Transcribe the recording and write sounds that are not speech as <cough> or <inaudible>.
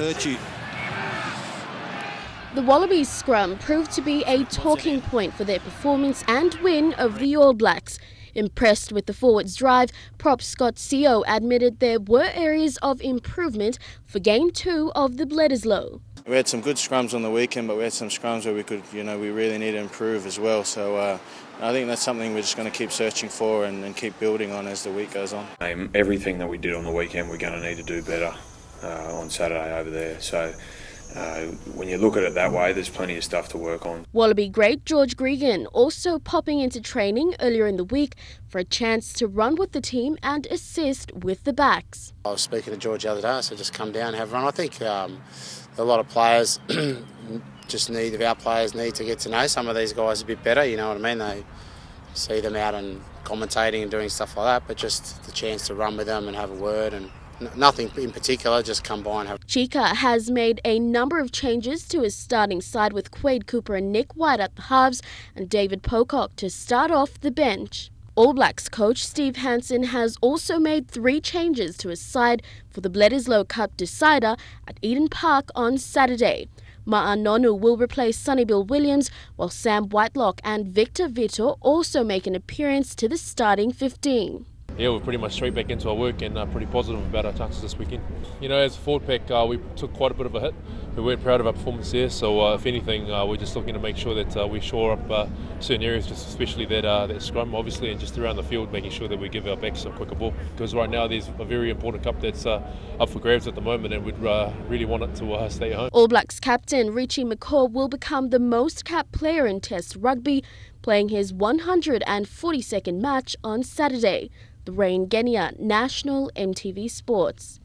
hurt you. The Wallabies scrum proved to be a talking point for their performance and win of the All Blacks. Impressed with the forwards' drive, prop Scott Sio admitted there were areas of improvement for game two of the Bledisloe. We had some good scrums on the weekend, but we had some scrums where we could, you know, we really need to improve as well. So uh, I think that's something we're just going to keep searching for and, and, keep building on as the week goes on. Everything that we did on the weekend, we're going to need to do better uh, on Saturday over there. So uh, when you look at it that way, there's plenty of stuff to work on. Wallaby great George Gregan also popping into training earlier in the week for a chance to run with the team and assist with the backs. I was speaking to George the other day, so just come down and have a run. I think um, a lot of players <clears throat> just need, our players need to get to know some of these guys a bit better, you know what I mean? They see them out and commentating and doing stuff like that, but just the chance to run with them and have a word and nothing in particular, just come by and have. Cheika has made a number of changes to his starting side with Quade Cooper and Nick White at the halves and David Pocock to start off the bench. All Blacks coach Steve Hansen has also made three changes to his side for the Bledisloe Cup decider at Eden Park on Saturday. Ma'a Nonu will replace Sonny Bill Williams, while Sam Whitelock and Victor Vito also make an appearance to the starting 15 yeah, we're pretty much straight back into our work and uh, pretty positive about our chances this weekend. You know, as a forward pack, uh, we took quite a bit of a hit. We weren't proud of our performance there, so uh, if anything, uh, we're just looking to make sure that uh, we shore up uh, certain areas, just especially that that scrum, obviously, and just around the field, making sure that we give our backs some quicker ball. Because right now, there's a very important cup that's up for grabs at the moment, and we'd really want it to stay at home. All Blacks captain Richie McCaw will become the most capped player in Test rugby, playing his 142nd match on Saturday. Lorraine Genia, National EMTV Sports.